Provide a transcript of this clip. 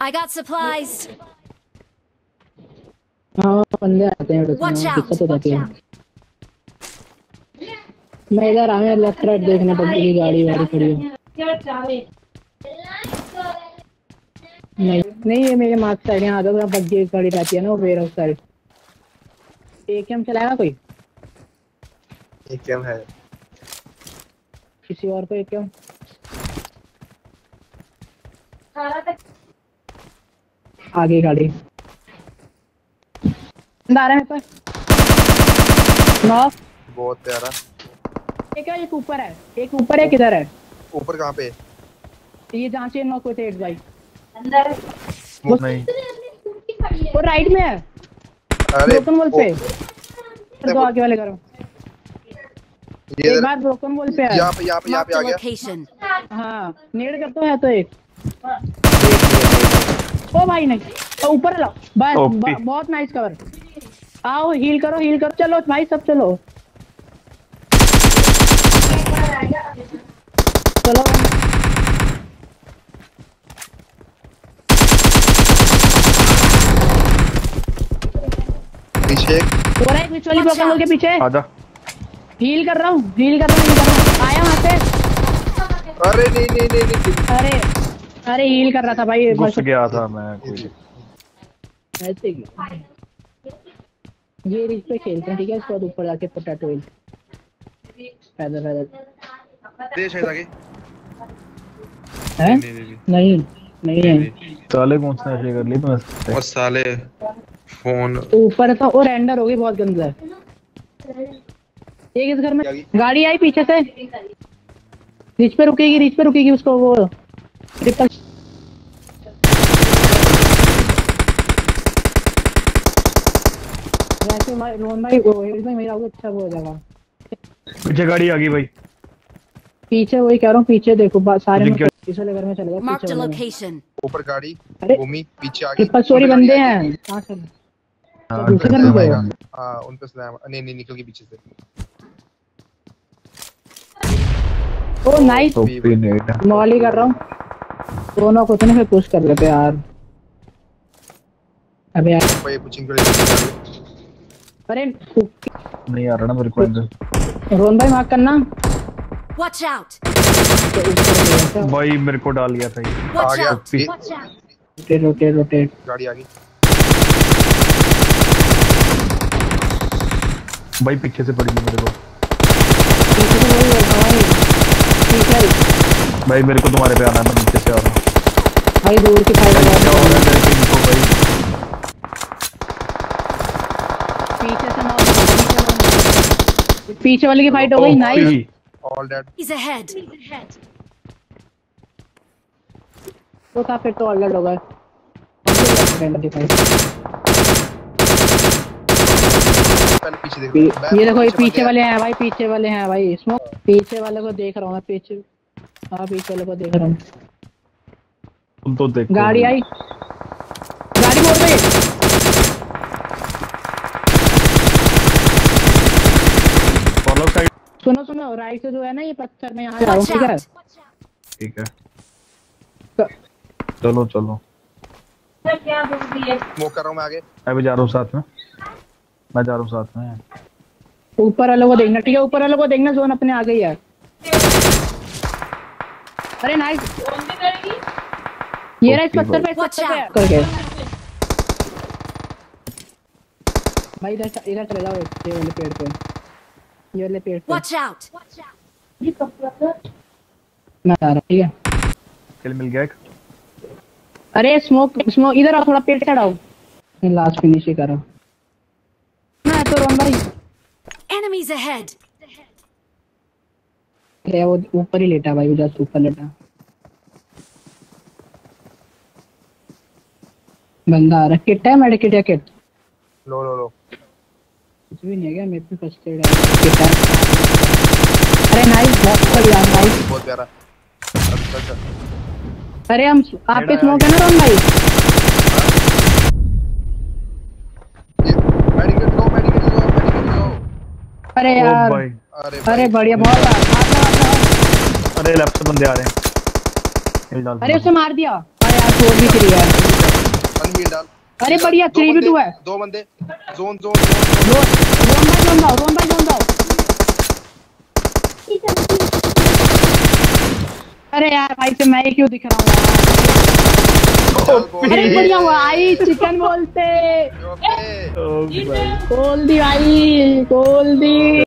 I got supplies. हाँ बंदे आते हैं. दिक्कत हो जाती है। मैं इधर आया लेफ़्ट राइट देखने पबजी की गाड़ी वाड़ी खड़ी है। नहीं नहीं ये मेरे मार्क साइड यहाँ आता तो की गाड़ी रहती है ना वो वेयर हाउस साइड एक हम चलाएगा कोई? एक कैम है। किसी और को एक आगे गाड़ी। बंदा आ रहा है मेरे पास। नॉक बहुत प्यारा। एक है एक ऊपर है। एक ऊपर है किधर है। ऊपर कहाँ पे? ये जहाँ से नॉक होते हैं भाई। वो नहीं। वो राइट में है। अरे ब्रोकन वॉल पे। तो आगे वाले करो। ये एक बार ब्रोकन वॉल पे है। यहाँ पे यहाँ पे यहाँ पे आ गया. हाँ नेड करता है तो एक। ओ भाई नहीं तो ऊपर लो बस बहुत नाइस कवर आओ हील करो हील करो। चलो भाई सब चलो। चलो। पीछे हो रहा है बीच वाली ब्रोकन वॉल के पीछे? आजा हील कर रहा हूँ हील कर रहा हूँ हील कर रहा हूँ। आया वहाँ से? अरे नहीं नहीं नहीं नहीं। अरे। अरे हील कर रहा था भाई घुस गया था मैं कोई। ऐसे ही। ये रिच पे खेलते हैं ठीक है? इसके बाद ऊपर जाके पोटैटो हिल पैदल पैदल। दे शायद आगे है? नहीं नहीं है। साले कौन सा नशे कर ली तुमने और साले फ़ोन। ऊपर तो और रेंडर होगी बहुत गंदा। है एक इस घर में गाड़ी आई पीछे से। रिच पे रुकेगी रिच पे रुकेगी उसको वो। ट्रिपल वैसे भाई रोहन भाई वो हेड मेरा वो अच्छा हो जाएगा। पीछे गाड़ी आ गई भाई। पीछे वही कह रहा हूँ पीछे देखो सारे में क्या- पीछे वाले घर में चले गए Marked पीछे a वाले में। location. ऊपर गाड़ी भूमि पीछे आगे। ट्रिपल स्टोरी बंदे हैं। कहाँ से हाँ, दूसरे घर में गए आएगा हाँ। उन पे स्लैम। नहीं नहीं निकल के पीछे से। ओ नाइस मॉली कर रहा हूँ। दोनों को तो नहीं पुश कर लेते यार। अबे यार। भाई पुचिंग के लिए अरे नहीं आ रहा ना मेरे को अंदर रोहन भाई मार्क करना। Watch out! ऊपर गया था। भाई मेरे को डाल गया था ये। आ गया। out! रोटेट रोटेट रोटेट गाड़ी आ गई। भाई पीछे से पड़ी मेरे को। पीछे से वही भाई। पीछे भाई मेरे को तुम्हारे पे आना है मैं नीचे से आ रहा हूँ। भाई दूर की क्या रहा है मेरे को भाई? पीछे से नॉक पीछे वाले की फाइट हो गई nice all dead He's ahead. तो था फिर तो ऑलरेडी हो गए। पीछे देख ये देखो ये पीछे वाले हैं भाई पीछे वाले हैं भाई स्मोक पीछे वाले को देख रहा हूँ मैं पीछे। हाँ पीछे वाले को देख रहा हूँ। तुम तो देखो। गाड़ी आई गाड़ी मोड़ गई फॉलो साइड सुनो सुनो राइट से जो है ना ये पत्थर में यहाँ जाओ ठीक है? ठीक है। तो- चलो चलो। कर रहा हूँ मैं आगे। मैं भी जा रहा हूँ साथ में। मैं जा रहा हूँ साथ में। ऊपर वालों को देखना ठीक है? ऊपर वालों को देखना जोन अपने आ गई है। अरे नाइस ये रहा इस पत्थर पे इस पत्थर पे. करके भाई इधर इधर चले जाओ ये वाले पेड़ पे। ये वाले पेड़ पे Watch out! मैं आ रहा ठीक है किल मिल गया एक अरे स्मोक स्मोक इधर आओ थोड़ा पेड़ चढ़ाओ मैं लास्ट फिनिश ही कर रहा हूँ ना तो रोन भाई Enemies ahead! अरे वो ऊपर ही लेटा भाई वो जस्ट ऊपर लेटा। बंदा आ रहा है। किट है मेडिकेट या किट? लो लो लो। कुछ भी नहीं है क्या? मेरे पे फ़र्स्ट एड है। अरे नाइस बहुत बढ़िया नाइस बहुत प्यारा। अच्छा अच्छा अरे हम आप पे स्मोक है ना रोन भाई? ये मेडिकेट लो मेडिकेट लो मेडिकेट लो अरे यार अरे अरे बढ़िया बहुत हाथ लगा, अरे लेफ़्ट से बंदे आ रहे हैं। अरे उसे मार दिया। अरे यार फोर भी थ्री है। वन हील डाल अरे बढ़िया थ्री भी टू है। दो बंदे zone zone zone by zone दाओ जोन बाय जोन दाओ अरे यार भाई से मैं ही क्यों दिख रहा हूँ अरे बढ़िया हुआ आई चिकन बोलते। ओके। ओ भाई खोल दी भाई खोल दी।